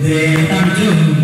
they do. due